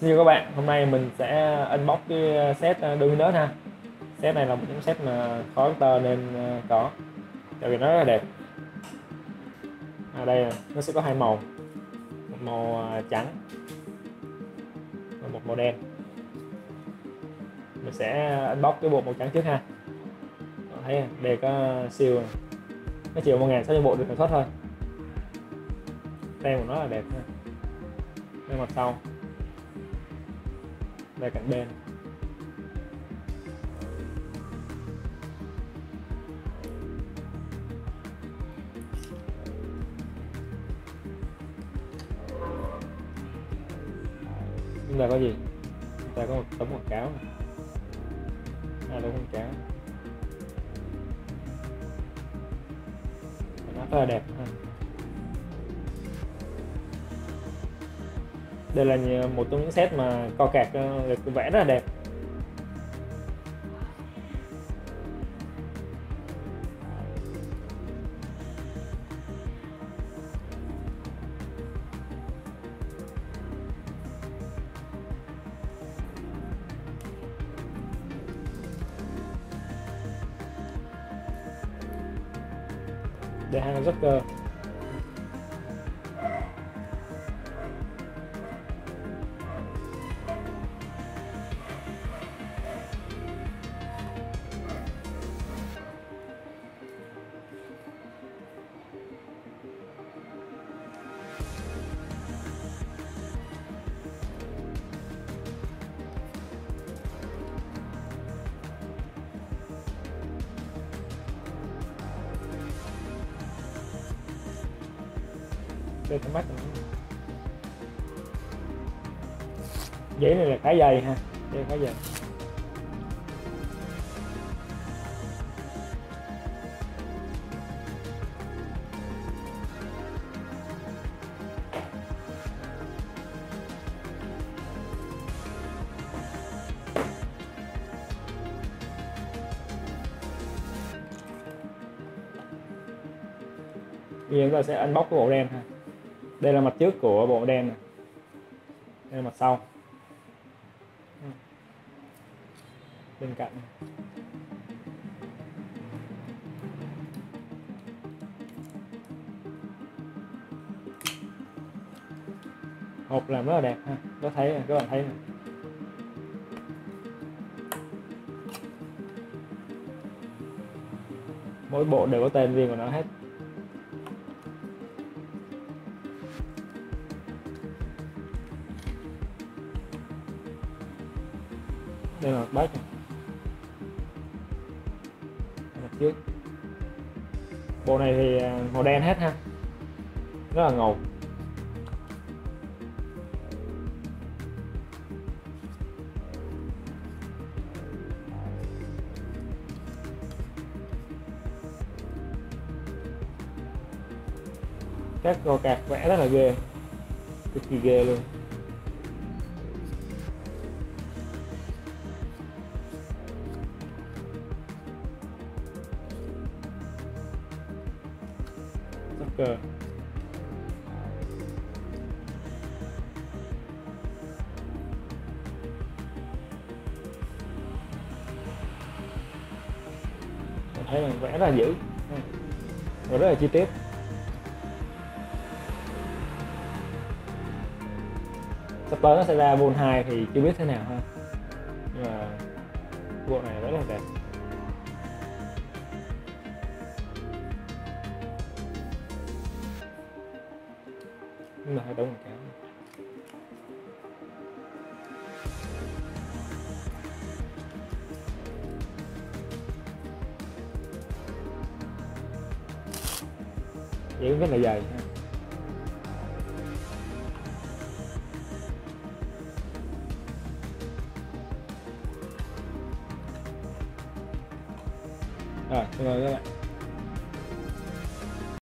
Xin chào các bạn, hôm nay mình sẽ unbox cái set à, Dominus ha. Set này là một cái set mà khó tơ nên à, có. Tại vì nó rất là đẹp. À, Đây nó sẽ có hai màu. Một màu à, trắng Và một màu đen. Mình sẽ unbox cái bộ màu trắng trước ha. Đó, Thấy đề có siêu Nó chỉ 1 600 bộ được sản xuất thôi. Tem của nó là đẹp ha. Đây mặt sau về cạnh bên. Chúng ta có gì? Chúng ta có một tấm quảng cáo này. À tấm quảng cáo. Nó rất là đẹp ha. Đây là một trong những set mà co kẹt ờ, được vẽ rất là đẹp. Để hàng rất cơ đây, cái mắt này. giấy này là khá dày ha. Đây khá dày Bây giờ chúng ta sẽ unbox cái bộ đen ha đây là mặt trước của bộ đen này. Đây là mặt sau. Bên cạnh hộp làm rất là đẹp ha. Có thấy, các bạn thấy này. mỗi bộ đều có tên riêng của nó hết. Đây là bách bát này. mặt trước bộ này thì à, màu đen hết ha. Rất là ngầu. Các gò cạc vẽ rất là ghê. Cực kỳ ghê luôn. Zucker. Mình thấy mình vẽ rất là dữ. Và rất là chi tiết. Sắp tới nó sẽ ra Vol 2 thì chưa biết thế nào ha. Nhưng mà bộ này rất là đẹp. Mà hai đống quảng cáo vậy rất là dài ha. rồi, xin mời các bạn